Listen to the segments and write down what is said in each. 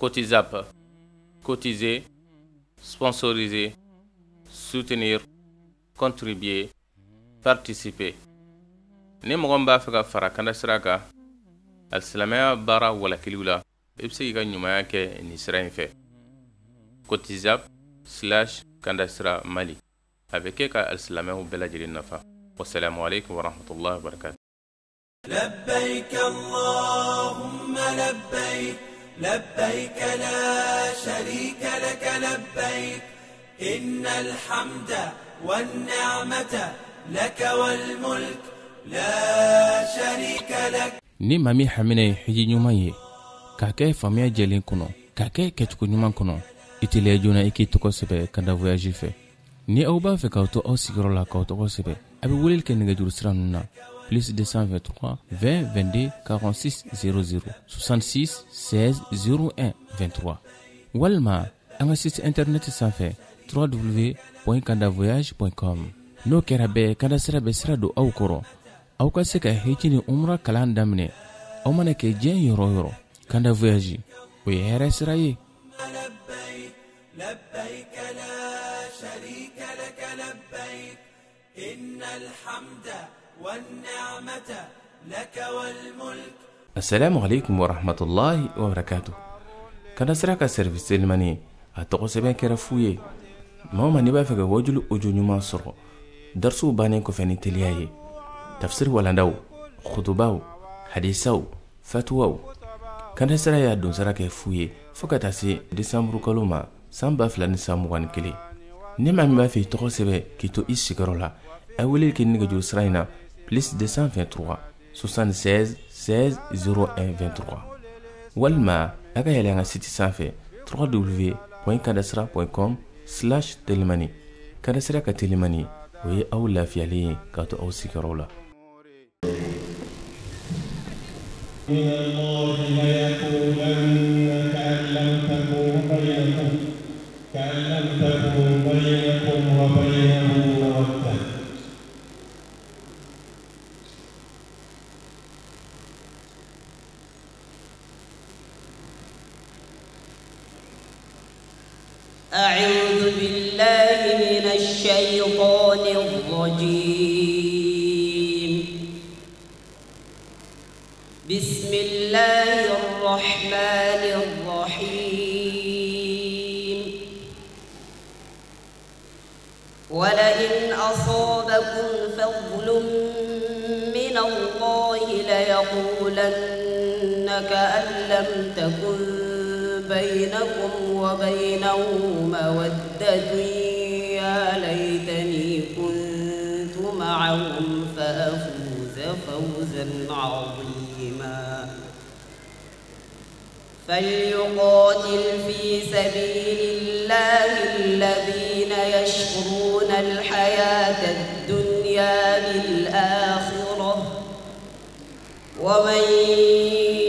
Cotisap. Cotiser. Sponsoriser. Soutenir. Contribuer. Participer. Ni mɔgɔ min b'a fɛ ka fara kanda sira kan alisilamɛya baara walakiliw la i bɛ se k'i ka ɲumanya kɛ nin sira in fɛ cotizap slash kanda sira mali a bɛ kɛ ka alisilamɛw bɛɛ lajɛlen nafa wasalamu alaikum warahmatullahi wabarakatuh لبيك اللهم لبيك لبيك لا شريك لك لبيك إن الحمد والنعمة لك والملك لا شريك لك. نما ميح مني حجي نمائي كاكي فمي جلين كنو كاكي كتكو نمان كنو إتلي جونا إكي تكو سبه كندا فياجي ني أوبا في فكاوتو أو سيكرو لا كاوتو سبه أبي وليل كنغجور سرانونا plus 223 20 22 46 00 66 16 01 23 walima an ka site internet sanfɛ www.kandavoyage.com n'o kɛra bɛɛ kada sira bɛ sira don aw kɔrɔ aw ka se ka heji ni umra kalan daminɛ aw mana kɛ diɲɛ yɔrɔ yɔrɔ kanda voyage o ye hɛrɛ sira ye لبيك لبيك لا شريك لك لبيك إن الحمد السلام عليكم ورحمة الله وبركاته. كان سرقة سيرفيس المني. أتوقع سبين كرفوية. ما هو مني بافك وجل أجون يما سرق درسو بانين كفاني تلياي. تفسير ولا نو خطباو. حديثاو. فتواو. كان سرقة يادون سرقة فوية. فقط أسي ديسمبر كلوما. سام بافلا نسام وان كلي نعم ما في تقصي كي تو إيش كرولا. أولي كي نيجي جو سراينا plus 223 76 16 01 23 walima a ka yɛlɛ an ka siti sanfɛ www.kadasira.com slash telimani kadasira ka telimani o ye aw lafiyalen ye k'a to aw sigiyɔrɔw la من الله ليقولن كأن لم تكن بينكم كأن لم تكن بينكم وبينه الرحمن الرحيم. ولئن أصابكم فضل من الله ليقولن كأن لم تكن بينكم وبينه مودة. يا ليتني كنت معهم فأفوز فوزا عظيما. فليقاتل في سبيل الله الذين يشرون الحياة الدنيا بالآخرة. ومن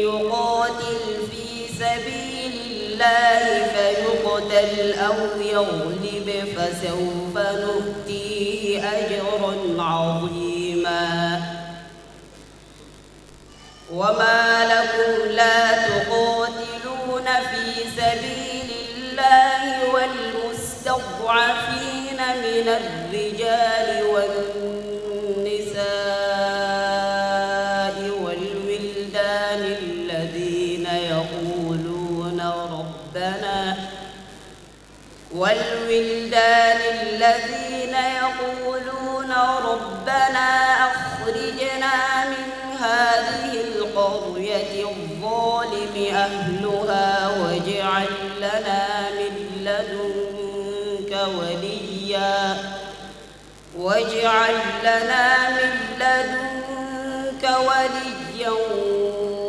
يقاتل في سبيل الله فيقتل أو يغلب فسوف نؤتيه أجرا عظيما. والمستضعفين من الرجال والنساء والولدان الذين يقولون ربنا والولدان الذين يقولون ربنا أخرجنا من هذه القرية الظالم أهلها واجعل لنا من لدنك وليا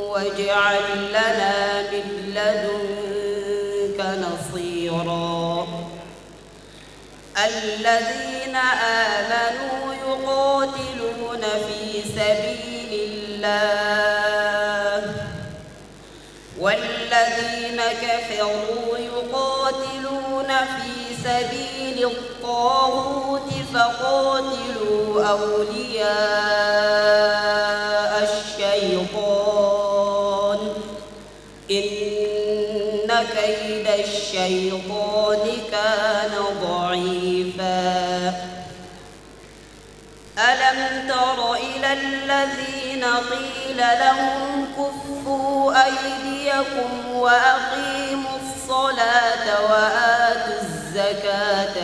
واجعل لنا من لدنك نصيرا الذين آمنوا يقاتلون في سبيل الله والذين كفروا يقاتلون في سبيل الطاغوت فقاتلوا أولياء الشيطان. إن كيد الشيطان كان ضعيفا. ألم تر إلى الذين قيل لهم كفوا أيديكم وأقيموا الصلاة وآتوا الزكاة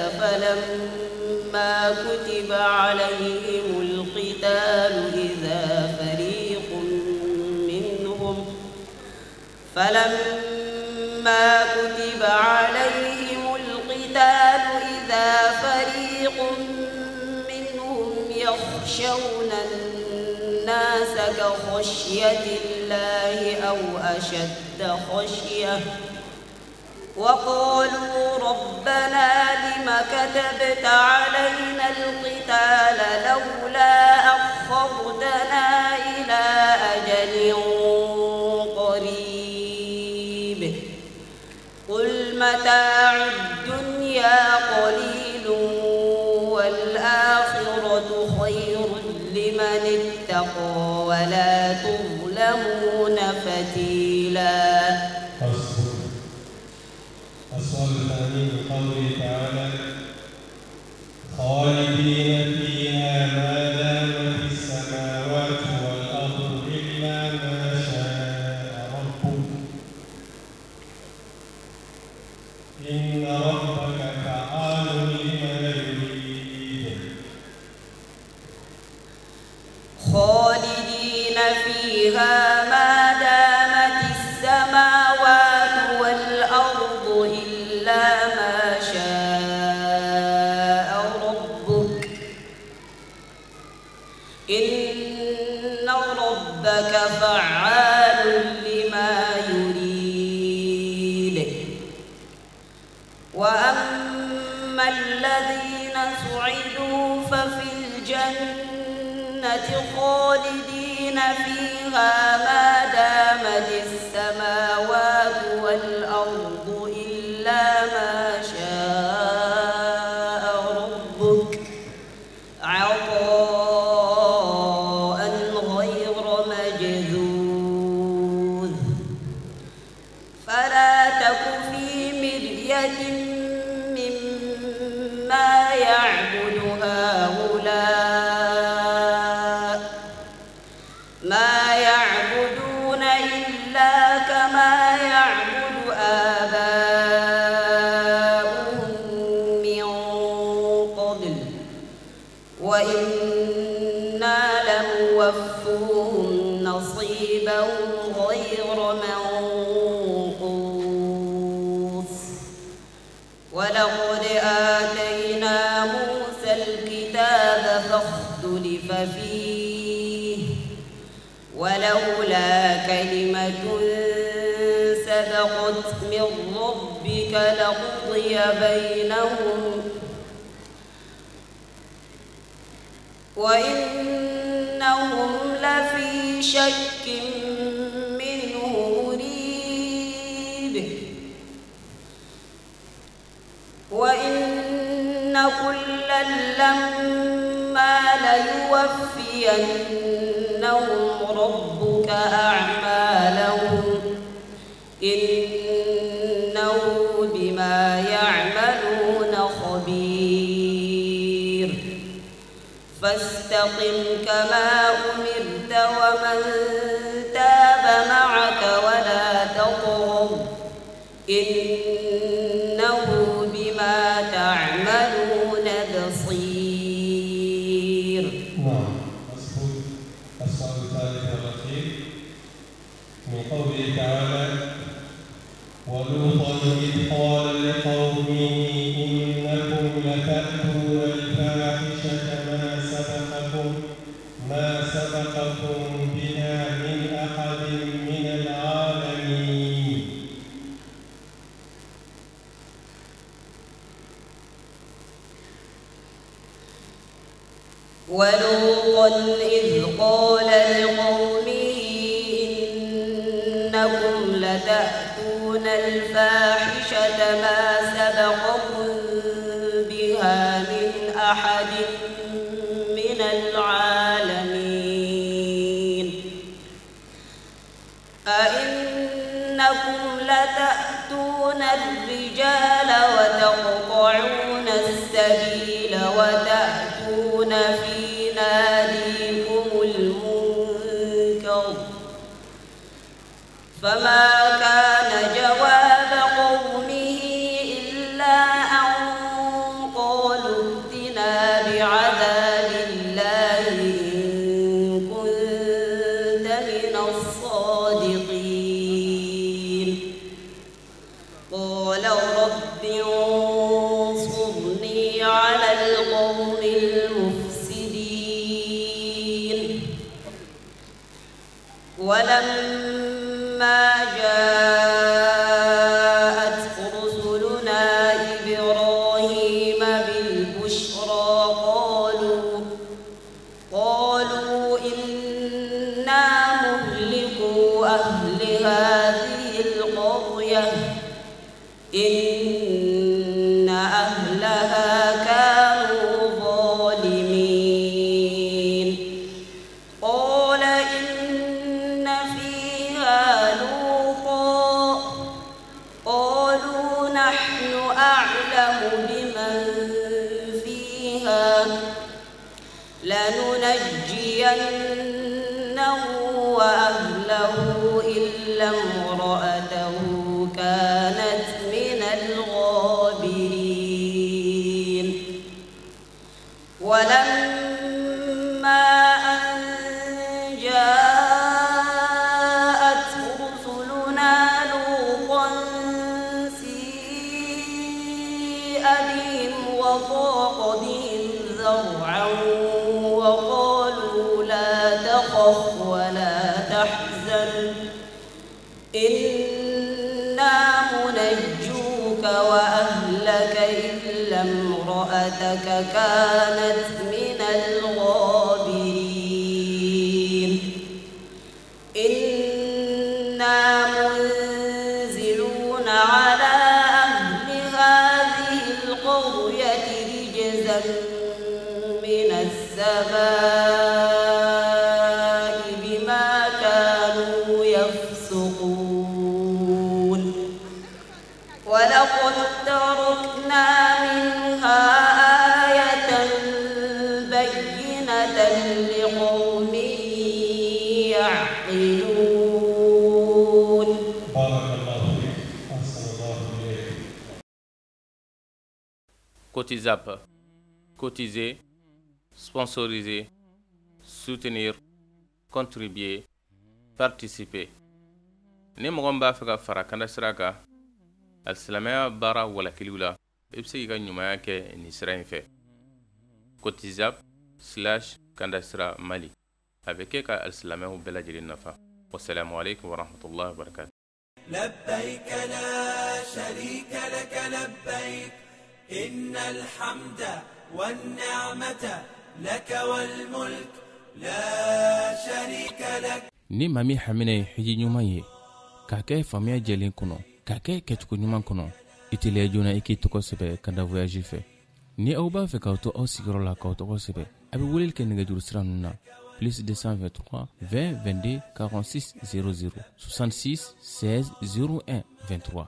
فلما كتب عليهم القتال إذا فريق منهم فلما كتب عليهم القتال إذا فريق منهم يخشون الناس كخشية الله أو أشد خشية وقالوا ربنا لم كتبت علينا القتال لولا أخرتنا إن ربك فعال لما يريد. وأما الذين سعدوا ففي الجنة خالدين فيها ما دامت السماوات لموفوهم نصيبهم غير منقوص ولقد آتينا موسى الكتاب فاختلف فيه ولولا كلمة سبقت من ربك لقضي بينهم وإنهم لفي شك منه مريب. وإن كلا لما ليوفينهم ربك أعمالهم فاستقم كما أمرت ومن تاب معك ولا تطغوا إنه بما تعملون بصير. ولوطا إذ قال إنكم لتأتون الفاحشة ما سبقكم بها من أحد من العالمين. أئنكم لتأتون الرجال لننجينه وأهله إلا امرأته كانت من الغابرين. ولما أن جاءت بهم وضاق بهم ذرعا وقالوا لا تخف ولا تحزن. إنا منجوك وأهلك إلا امرأتك كانت من الغابرين. إنا منزلون على أهل هذه القرية رجزا من السماء. Cotizap, cotiser, sponsoriser, soutenir, contribuer, participer. Ni mɔgɔ min b'a fɛ ka fara kanda sira kan, alisilamɛya baara walakiliw la, i bɛ se k'i ka ɲumanya kɛ nin sira in fɛ. Cotizap slash kanda sira Mali. A bɛ kɛ ka alisilamɛw bɛɛ lajɛlen nafa. Wassalamu alaikum warahmatullahi wabarakatuh. لبيك لا شريك لك لبيك إن الحمد والنعمة لك والملك لا شريك لك ni maa min hamina ye hiji ɲuman ye k'a kɛ faamuya jɛlen kɔnɔ k'a kɛ kɛcogo ɲuman kɔnɔ i teliya joona i k'i tɔgɔ sɛbɛ ka da voyaji fɛ ni aw b'a fɛ k'aw to aw sigiyɔrɔ la k'aw tɔgɔ sɛbɛ a bɛ weleli kɛ nɛgɛjuru sira ninnu na plus 223 20 22 46 00 66 16 01 23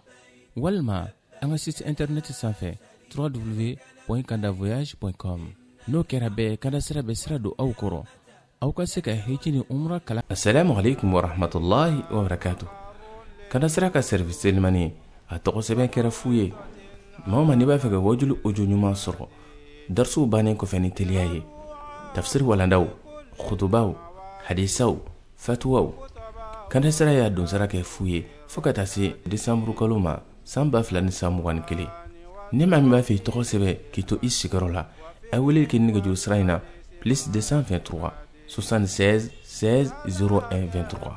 walima an ka site internet sanfɛ www.kandavoyage.com n'o kɛra bɛɛ kada sira bɛ sira don aw kɔrɔ aw ka se ka hiji ni umra kalan assalamu alaikum warahmatullahi wabarakatuh kada sira ka service telimani a tɔgɔ sɛbɛn kɛra fu ye maa ma n'i b'a fɛ ka wajulu ojo ɲuman sɔrɔ darisiw bannen kɔfɛ ni teliya ye tafsiri walandaw khutubaw hadisaw fatuwaw kada sira y'a donsara kɛ fu ye fɔɔ ka taa se disanburu kalo ma san ba fila ni san kelen ni maa min b'a fɛ i tɔgɔ sɛbɛ k'i to i sigiyɔrɔ la a weleli kɛ nɛgɛjuru sira in na plus 223 76 16 01 23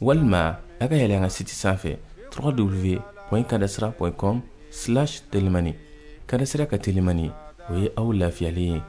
walima a ka yɛlɛ an ka siti sanfɛ www.kadasira.com telimani kadasira ka telimani o ye aw lafiyalen ye